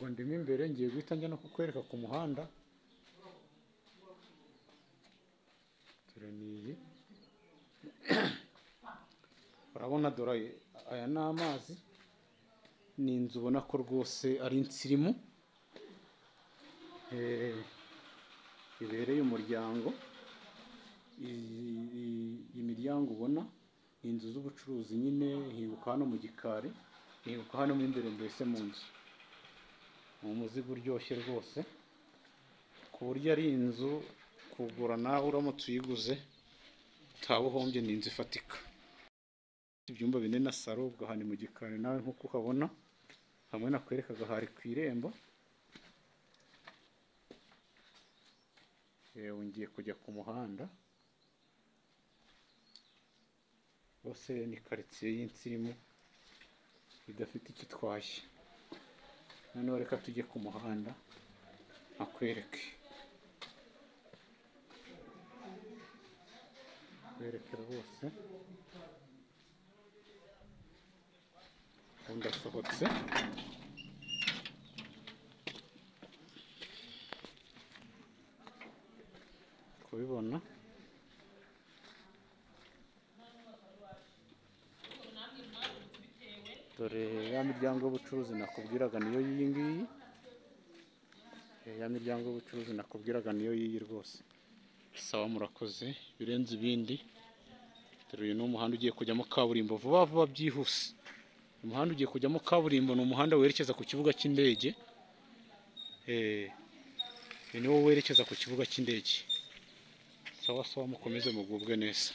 ubwo ndimo imbere ngiye guhita njya no kukwereka ku muhanda. Iyi. Urabona dore aya ni amazi. Ni inzu ubona ko rwose ari insirimu eh, ibereye umuryango. Iyi iyi miryango ubona ni inzu z'ubucuruzi nyine hibuka hano mu gikari hibuka hano mo imbere mbese mu nzu. Ni umuzigo uryoshye rwose. Ku buryo ari inzu kugura nawe uramutse uyiguze utaba uhombye ni inzu ifatika. Ibyumba bine na salo ubwo aha ni mu gikari nawe nk'uko uhabona hamwe nakwerekaga hari ku irembo. Yewe ngiye kujya ku muhanda. Rwose ni karitsiye y'insirimu idafite icyo itwaye. Noneho reka tujye ku muhanda nkakwereke kwereke rwose ubu ndasohotse kubibona. Dore ya miryango y'ubucuruzi nakubwiraga niyo y'iyi ngiyi. Eh, ya miryango y'ubucuruzi nakubwiraga niyo y'iyi rwose. Sawa murakoze. Birenze ibindi. Dore uyu ni umuhanda ugiye kujyamo kaburimbo. Vuba vuba byihuse. Umuhanda ugiye kujyamo kaburimbo ni umuhanda werekeza ku kibuga cy'indege. Eh, uyu niwo werekeza ku kibuga cy'indege. Sawa sawa mukomeze mugubwe neza.